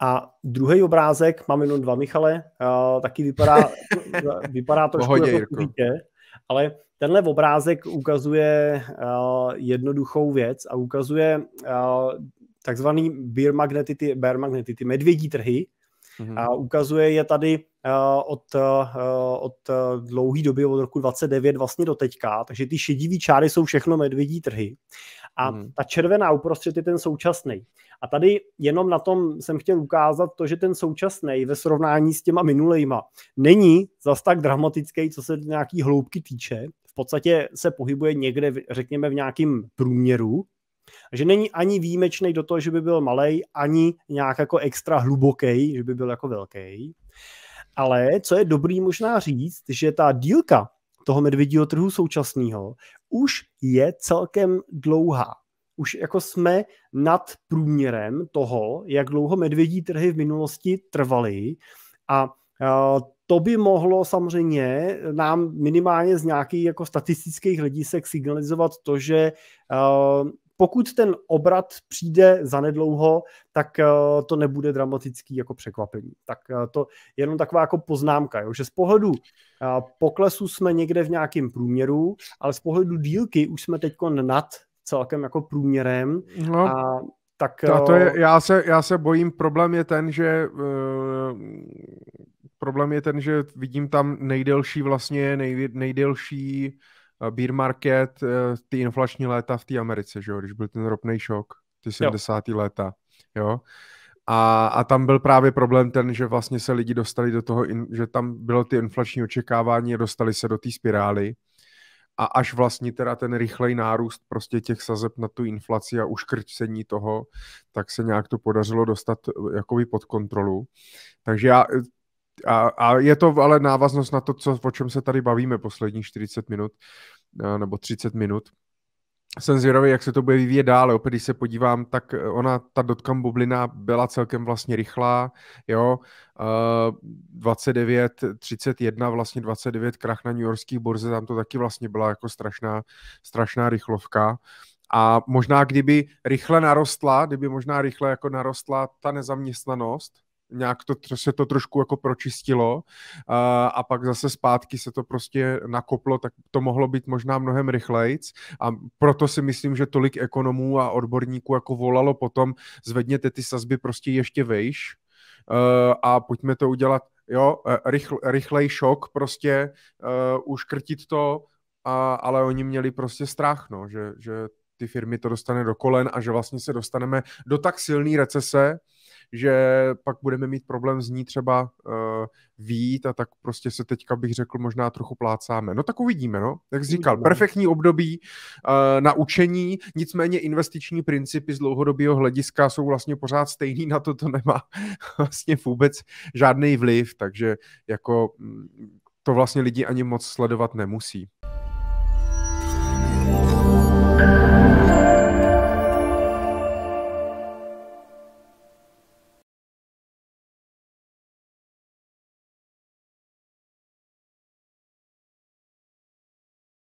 A druhý obrázek, mám jenom dva, Michale, uh, taky vypadá, vypadá trošku Pohodě, jako kutítě, ale tenhle obrázek ukazuje uh, jednoduchou věc a ukazuje uh, takzvaný bear magnetity, bear magnetity, medvědí trhy, Mm-hmm. A ukazuje je tady uh, od, uh, od dlouhé doby, od roku 29 vlastně do teďka, takže ty šedivý čáry jsou všechno medvědí trhy. A mm-hmm. ta červená uprostřed je ten současný. A tady jenom na tom jsem chtěl ukázat to, že ten současný ve srovnání s těma minulejma není zas tak dramatický, co se nějaký hloubky týče. V podstatě se pohybuje někde, řekněme, v nějakém průměru, že není ani výjimečný do toho, že by byl malý, ani nějak jako extra hluboký, že by byl jako velký. Ale co je dobrý možná říct, že ta dílka toho medvědího trhu současného už je celkem dlouhá. Už jako jsme nad průměrem toho, jak dlouho medvědí trhy v minulosti trvaly a to by mohlo samozřejmě nám minimálně z nějakých jako statistických hledisek signalizovat to, že pokud ten obrat přijde zanedlouho, tak uh, to nebude dramatický jako překvapení. Tak uh, to je jenom taková jako poznámka, jo, že z pohledu uh, poklesu jsme někde v nějakém průměru, ale z pohledu dílky už jsme teď nad celkem jako průměrem no. a tak... To, to je, já, se, já se bojím, problém je ten, že uh, problém je ten, že vidím tam nejdelší vlastně, nej, nejdelší Eh, beer market, eh, ty inflační léta v té Americe, že jo, když byl ten ropný šok, ty 70. Jo. léta, jo. A, a tam byl právě problém ten, že vlastně se lidi dostali do toho, že tam bylo ty inflační očekávání a dostali se do té spirály. A až vlastně teda ten rychlej nárůst prostě těch sazeb na tu inflaci a uškrcení toho, tak se nějak to podařilo dostat eh, jakoby pod kontrolu. Takže já a, a je to ale návaznost na to, co, o čem se tady bavíme poslední 40 minut nebo 30 minut. Jsem zvědavý, jak se to bude vyvíjet dále. Opět, když se podívám, tak ona, ta dotcom bublina byla celkem vlastně rychlá, jo, uh, 29, 31, vlastně 29 krach na New Yorkských burze, tam to taky vlastně byla jako strašná, strašná rychlovka. A možná kdyby rychle narostla, kdyby možná rychle jako narostla ta nezaměstnanost, nějak to, se to trošku jako pročistilo a, a pak zase zpátky se to prostě nakoplo, tak to mohlo být možná mnohem rychlejc. A proto si myslím, že tolik ekonomů a odborníků jako volalo potom zvedněte ty sazby prostě ještě vejš. Uh, a pojďme to udělat, jo, e, rychl, rychlej šok prostě, uh, uškrtit to, a, ale oni měli prostě strach, no, že, že ty firmy to dostane do kolen a že vlastně se dostaneme do tak silné recese, že pak budeme mít problém z ní třeba uh, výjít a tak prostě se teďka bych řekl možná trochu plácáme. No tak uvidíme, no. Jak jsi říkal, perfektní období uh, na učení, nicméně investiční principy z dlouhodobého hlediska jsou vlastně pořád stejný, na to to nemá vlastně vůbec žádný vliv, takže jako mm, to vlastně lidi ani moc sledovat nemusí.